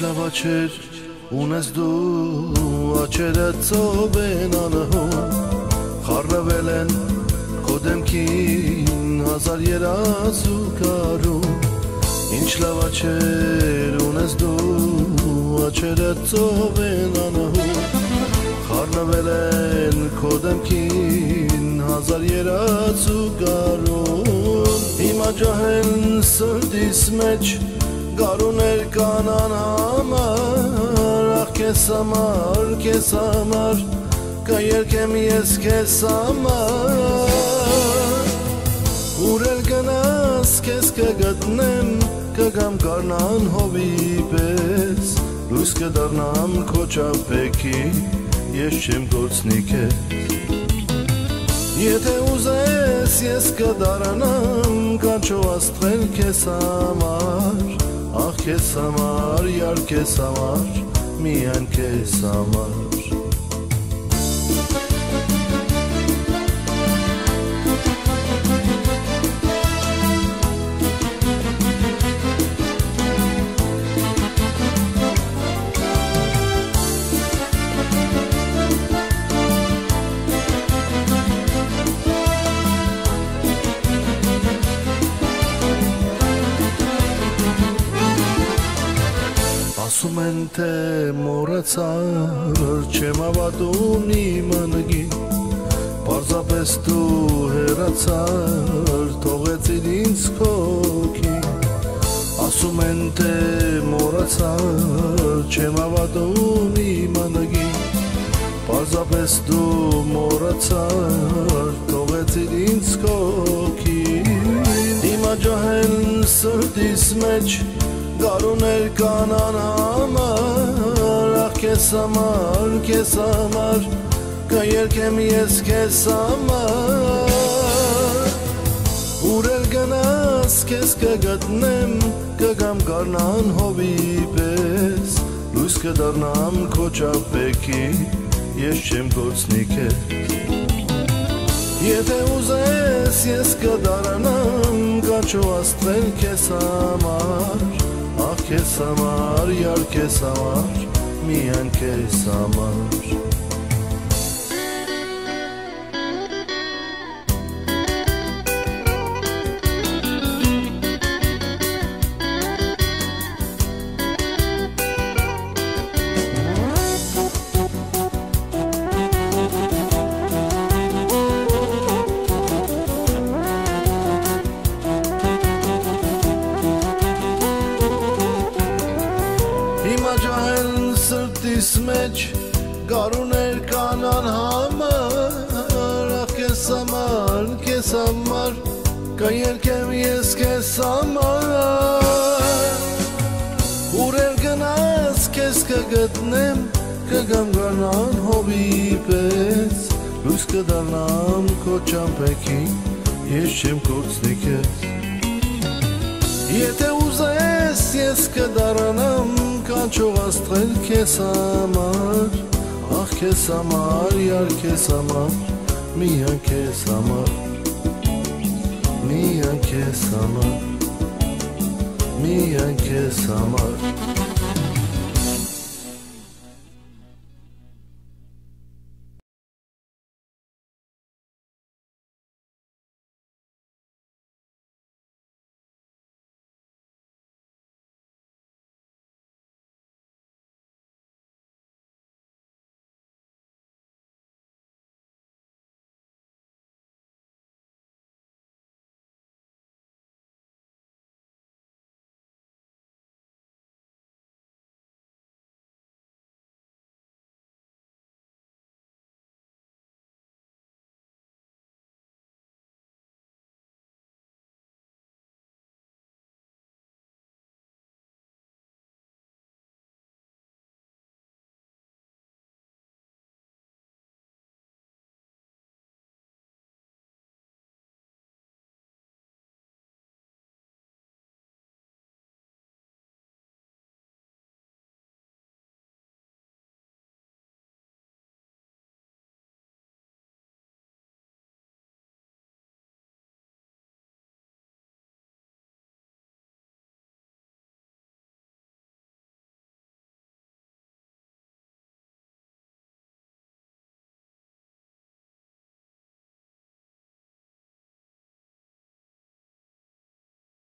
աչեր ունես դու աչերը ծով են անհում խառնվել են քո դեմքին հազար երազու կարում ինչ լավ աչեր ունես դու աչերը ծով են անհում խառնվել են քո դեմքին հազար երազու կարում հիմա ջահել սրտիս մեջ Գարուներ կանան համար Ախ կեզ համար, կեզ համար Կայերքեմ ես կեզ համար Ուրել գնաս կեզ կգտնեմ Կգամ կարնան հովի պես Լույս կդարնամ քո ճապեքի Ես չեմ գործնի կեզ Եթե ուզես ես կդարանամ Կանչո աստղել կեզ համար Ախ քեզ համար, յար քեզ համար, միայն քեզ համար Ասում են թե մորացար, չեմ ավատում իմ անգին Պարզապես դու հերացար, թողեցիր ինձ քոքին Ասում են թե մորացար, չեմ ավատում իմ անգին Պարզապես դու մորացար, թողեցիր ինձ քոքին Հիմա ջահել սրտիս մեջ Գարուներ կանան համար Ախ կեզ համար, կեզ համար Կայերքեմ ես կեզ համար Ուրել գնաս կեզ կգտնեմ Կգամ կարնան հովի պես Լույս կդարնամ քո ճապեքի Ես չեմ գործնի կեզ Եթե ուզես ես կդարանամ Կաչո աստվել կեզ համար Ախ քեզ համար, յար քեզ համար, միայն քեզ մեջ Գարուներ կանան համար Ախ կեզ համար, կեզ համար Կայերքեմ ես կեզ համար Ուրեր գնաս կեզ կգտնեմ Կգամ գանան հովի պես Լույս կդարնամ քո ճամպեքի Ես չեմ կործնի կեզ Եթե ուզես ես կդարանամ կանչող աստղել քեզ համար Ախ քեզ համար, յար քեզ համար, միայն քեզ համար Միայն քեզ համար, միայն քեզ համար